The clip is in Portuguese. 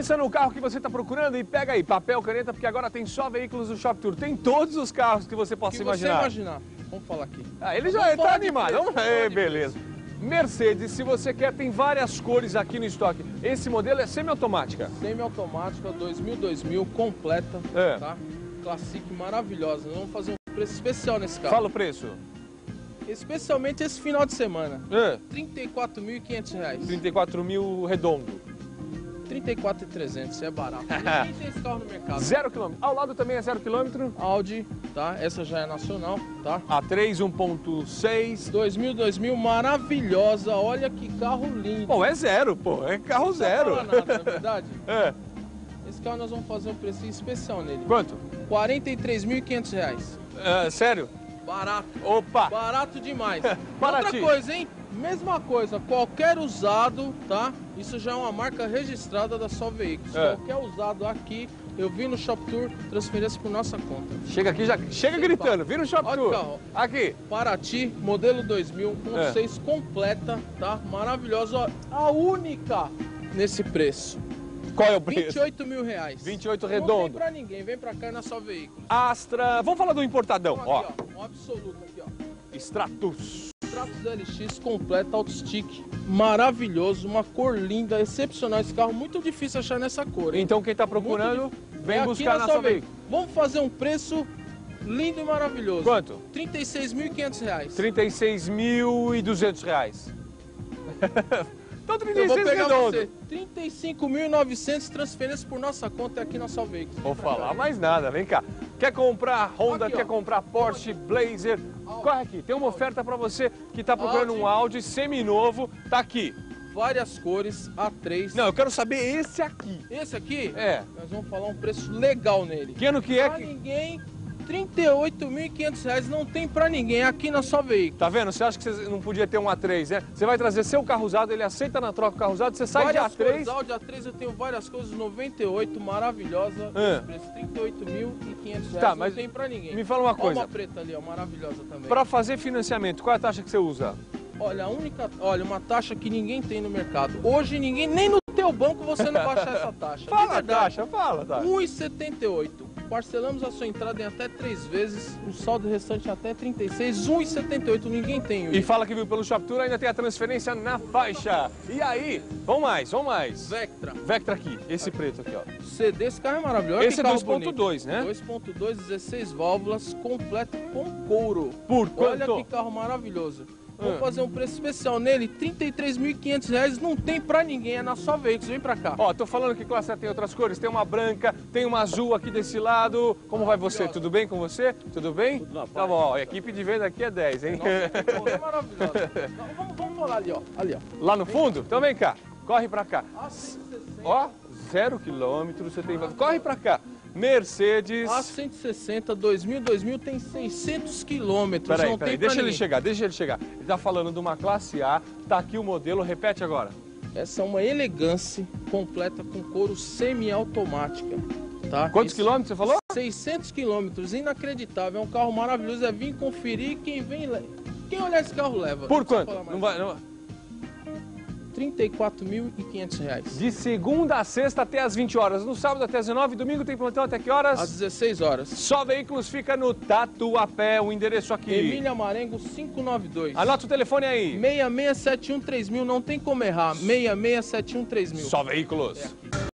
Pensa no carro que você está procurando e pega aí papel, caneta, porque agora tem só veículos do Shop Tour. Tem todos os carros que você possa que imaginar. você imaginar. Vamos falar aqui. Ah, ele já está animado. Vamos... É, beleza. Mercedes, se você quer, tem várias cores aqui no estoque. Esse modelo é semiautomática. Semi-automática 2000 2000 completa, É. tá? Classic maravilhosa. Nós Vamos fazer um preço especial nesse carro. Fala o preço. Especialmente esse final de semana. É. 34.500 reais. 34 mil redondo. 34.300, é barato. Ninguém tem esse carro no mercado. Zero quilômetro. Ao lado também é zero quilômetro. Audi, tá? Essa já é nacional, tá? A3 1.6. 2000, 2000, maravilhosa. Olha que carro lindo. Pô, é zero, pô. É carro Não zero. fala nada, na verdade. É. Esse carro nós vamos fazer um preço especial nele. Quanto? 43.500 reais. É, sério? Barato. Opa! Barato demais. Outra coisa, hein? Mesma coisa, qualquer usado, tá? Isso já é uma marca registrada da Só Veículos. É. Qualquer usado aqui, eu vi no Shop Tour, transferência por nossa conta. Chega aqui, já chega gritando. Vira o Shop Olha Tour. carro. Aqui. Paraty, modelo 2000, com É. 6 completa, tá? Maravilhosa. A única nesse preço. Qual é o preço? 28 mil reais. 28 Não tem redondo. pra ninguém, vem pra cá na Só Veículos. Astra. Vamos falar do importadão. Então, Ó. aqui, ó, um absoluto aqui, ó. Stratus. Stratos LX completa Autostick, maravilhoso, uma cor linda, excepcional esse carro, muito difícil achar nessa cor. hein? Então quem tá procurando, vem É buscar na Só sua veículo. Vamos fazer um preço lindo e maravilhoso. Quanto? 36.500 reais. 36.200 reais. então Eu vou 36 pegar redondo. você. 35.900 transferências por nossa conta aqui na Veículos. Vou falar mais nada, vem cá. Quer comprar Honda, Aqui, quer comprar Porsche, Blazer? Corre aqui, tem uma oferta para você que tá procurando um Audi seminovo, tá aqui. Várias cores, A3. Não, eu quero saber esse aqui. Esse aqui, É. nós vamos falar um preço legal nele. Que ano que é Pra que... ninguém, 38.500 reais não tem pra ninguém aqui na Só Veículos. Tá vendo? Você acha que você não podia ter um A3, né? Você vai trazer seu carro usado, ele aceita na troca o carro usado, você sai várias de cores, A3. Audi A3 eu tenho várias coisas, 98, maravilhosa, esse preço, 38.500 reais, Tá, não mas tem pra ninguém. me fala uma Olha coisa. uma preta ali, ó, maravilhosa também. Para fazer financiamento, qual é a taxa que você usa? Olha, a única, olha, uma taxa que ninguém tem no mercado. Hoje ninguém, nem no teu banco você não achar essa taxa. Fala taxa, fala, tá? 1,78. Parcelamos a sua entrada em até três vezes, o saldo restante até 36, 1,78. Ninguém tem E fala que viu pelo Shop Tour, ainda tem a transferência na faixa. E aí? Vamos mais, vamos mais. Vectra. Vectra aqui, esse preto aqui, ó. CD, esse carro é maravilhoso. Olha Esse que é carro 2.2, né? 2.2, 16 válvulas, completo com couro. Por Olha quanto? que carro maravilhoso. Vou Ah. fazer um preço especial nele, 33.500 reais, não tem pra ninguém, é na só veículos, vem pra cá. Ó, tô falando que classe tem outras cores. Tem uma branca, tem uma azul aqui desse lado. Como vai você? Tudo bem com você? Tudo bem? Tudo na Tá bom, ó, a equipe de venda aqui é 10, hein? Nossa, é maravilhosa. Não, vamos, vamos ali, ó. Ali, ó. Lá no fundo? Então vem cá, corre pra cá. A160, Ó, zero quilômetro, você tem... Corre pra cá. Mercedes... A160 2000, 2000 tem 600 quilômetros, Peraí, não peraí, deixa ele ninguém. chegar, deixa ele chegar. Ele tá falando de uma classe A, tá aqui o modelo, repete agora. Essa é uma elegância completa com couro semi-automática. Tá? Quantos Esse- quilômetros você falou? 600 quilômetros, inacreditável. É um carro maravilhoso, é vir conferir quem vem. Quem olhar esse carro leva. Por quanto? Não vai, não... 34.500 reais. De segunda a sexta até as 20 horas. No sábado até as 19, domingo tem plantão até que horas? Às 16 horas. Só Veículos fica no Tatuapé, o endereço aqui. Emília Marengo 592. Anota o telefone aí. 6671 3000, não tem como errar. 6671 3000. Só Veículos.